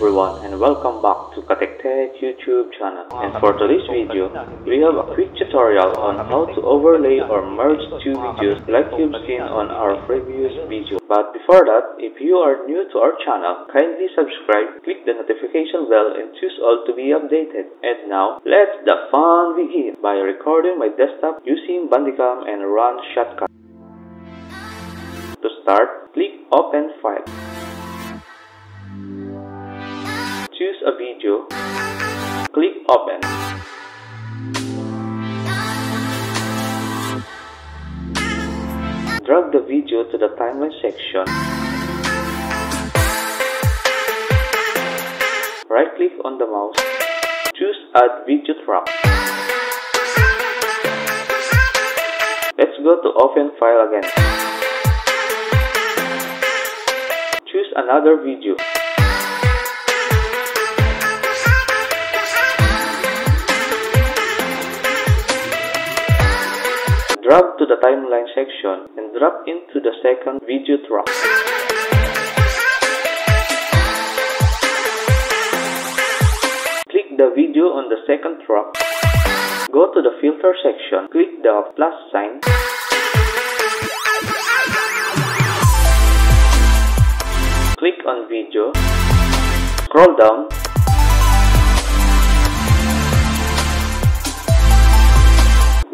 everyone and welcome back to Katek Tech YouTube channel. And for today's video, we have a quick tutorial on how to overlay or merge two videos like you've seen on our previous video. But before that, if you are new to our channel, kindly subscribe, click the notification bell and choose all to be updated. And now, let the fun begin by recording my desktop using Bandicam and run Shotcut. To start, click Open File. Choose a video, click open. Drag the video to the timeline section. Right click on the mouse, choose add video track. Let's go to open file again. Choose another video. Drag to the timeline section and drop into the second video track. Click the video on the second track. Go to the filter section, click the plus sign. Click on video. Scroll down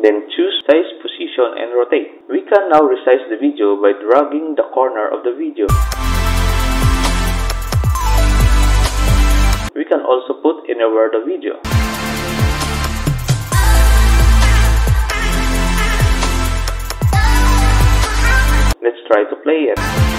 Then choose size, position, and rotate. We can now resize the video by dragging the corner of the video. We can also put anywhere the video. Let's try to play it.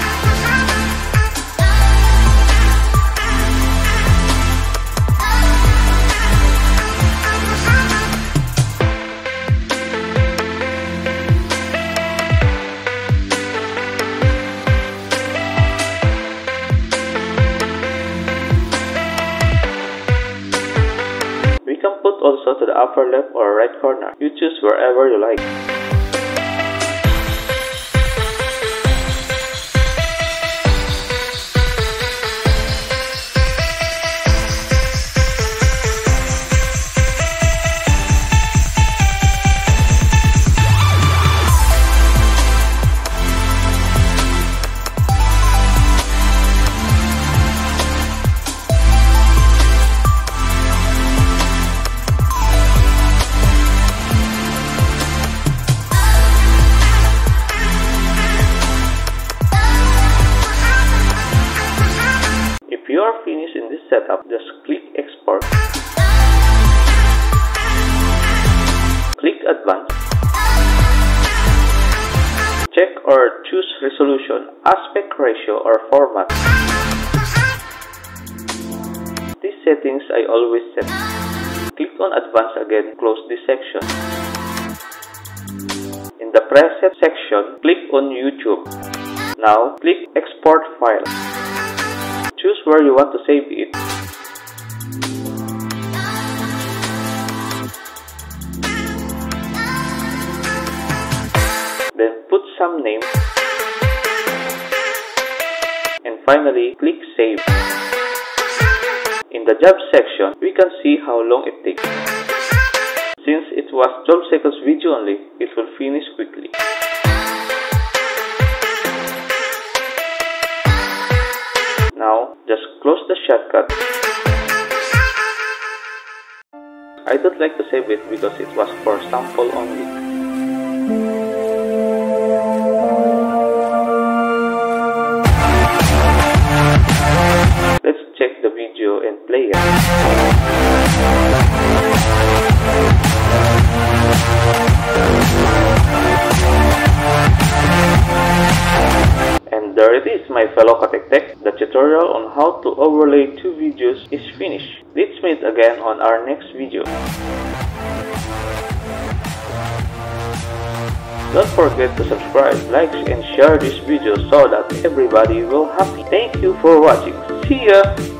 Also to the upper left or right corner. You choose wherever you like. Are finished in this setup, just click export. Click advance. Check or choose resolution, aspect ratio or format. These settings I always set. Click on advance again, close this section. In the preset section, click on YouTube. Now, click export file. Choose where you want to save it. Then put some name. And finally, click save. In the job section, we can see how long it takes. Since it was 12 seconds video only, it will finish quickly. Now, just close the Shotcut. I don't like to save it because it was for sample only. Let's check the video and play it. There it is my fellow Katek Tech. The tutorial on how to overlay two videos is finished. Let's meet again on our next video. Don't forget to subscribe, like and share this video so that everybody will happy. Thank you for watching. See ya!